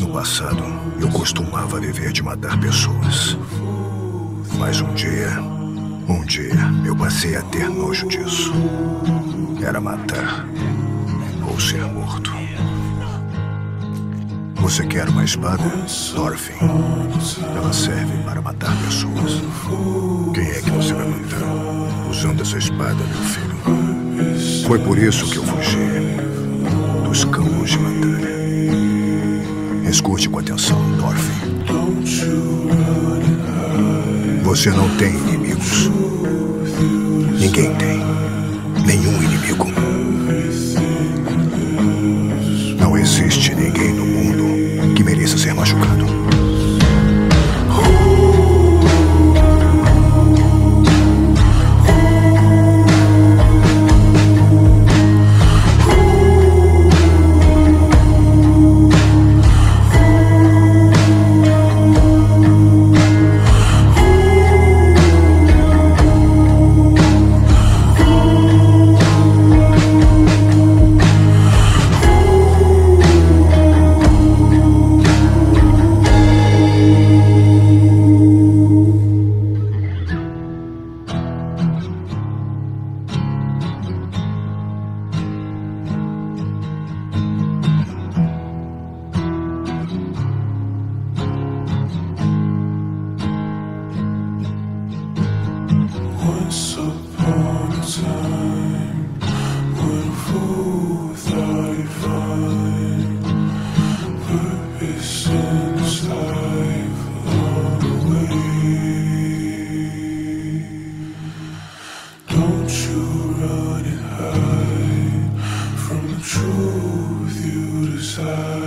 No passado, eu costumava viver de matar pessoas. Mas um dia, um dia, eu passei a ter nojo disso. Era matar ou ser morto. Você quer uma espada? Thorfinn. Ela serve para matar pessoas. Quem é que você vai matar? Usando essa espada, meu filho. Foi por isso que eu fugi dos campos de batalha. Você não tem inimigos. Ninguém tem. Nenhum inimigo. Não existe ninguém no mundo que mereça ser machucado. You run and hide from the truth you desire.